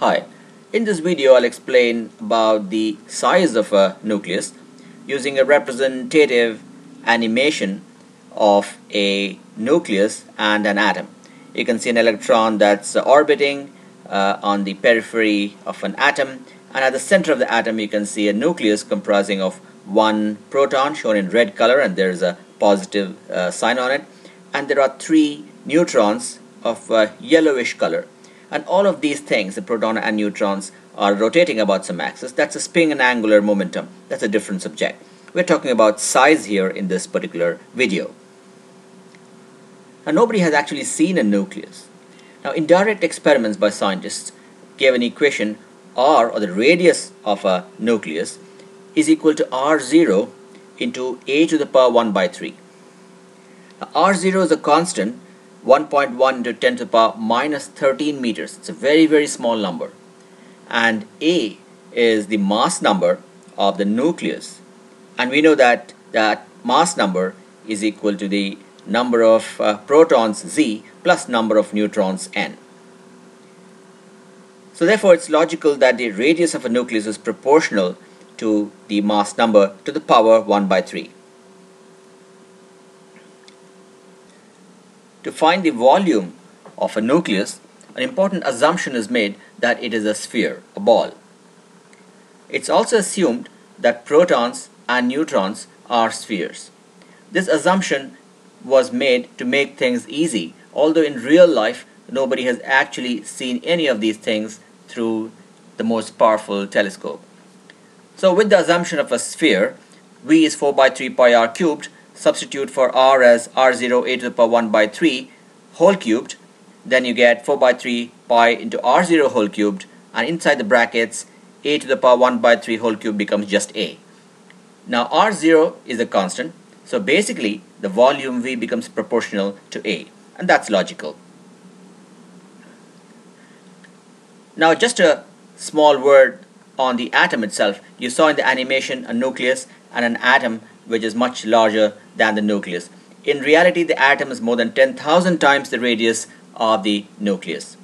Hi, in this video I'll explain about the size of a nucleus using a representative animation of a nucleus and an atom. You can see an electron that's orbiting uh, on the periphery of an atom and at the center of the atom you can see a nucleus comprising of one proton shown in red color and there's a positive uh, sign on it and there are three neutrons of uh, yellowish color and all of these things the proton and neutrons are rotating about some axis. That's a spin and angular momentum. That's a different subject. We're talking about size here in this particular video. Now nobody has actually seen a nucleus. Now indirect experiments by scientists gave an equation r or the radius of a nucleus is equal to r0 into a to the power 1 by 3 now, r0 is a constant 1.1 into 10 to the power minus 13 meters. It's a very, very small number. And A is the mass number of the nucleus. And we know that that mass number is equal to the number of uh, protons Z plus number of neutrons N. So therefore it's logical that the radius of a nucleus is proportional to the mass number to the power 1 by 3. To find the volume of a nucleus, an important assumption is made that it is a sphere, a ball. It's also assumed that protons and neutrons are spheres. This assumption was made to make things easy, although in real life nobody has actually seen any of these things through the most powerful telescope. So with the assumption of a sphere, V is 4 by 3 pi r cubed, substitute for r as r0 a to the power 1 by 3 whole cubed then you get 4 by 3 pi into r0 whole cubed and inside the brackets a to the power 1 by 3 whole cube becomes just a. Now r0 is a constant so basically the volume V becomes proportional to a and that's logical. Now just a small word on the atom itself. You saw in the animation a nucleus and an atom which is much larger than the nucleus. In reality, the atom is more than 10,000 times the radius of the nucleus.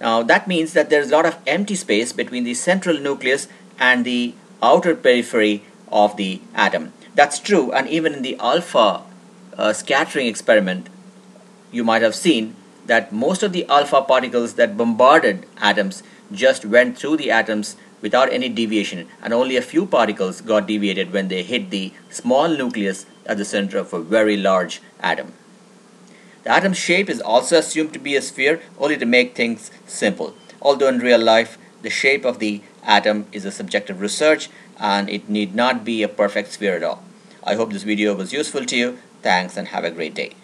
Now that means that there is a lot of empty space between the central nucleus and the outer periphery of the atom. That's true and even in the alpha uh, scattering experiment you might have seen that most of the alpha particles that bombarded atoms just went through the atoms without any deviation and only a few particles got deviated when they hit the small nucleus at the center of a very large atom. The atom's shape is also assumed to be a sphere only to make things simple. Although in real life the shape of the atom is a subject of research and it need not be a perfect sphere at all. I hope this video was useful to you. Thanks and have a great day.